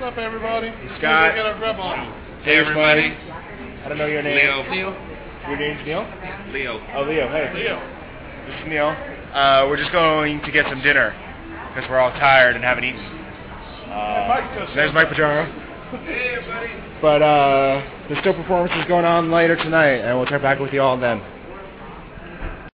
What's up, everybody? Scott. Hey, everybody. I don't know your name. Leo. Your name's Neil? Leo. Oh, Leo. Hey. Leo. This is Neil. Uh, we're just going to get some dinner because we're all tired and haven't eaten. Uh, there's Mike. Pajaro. Hey, everybody. But uh, there's still performances going on later tonight, and we'll check back with you all then.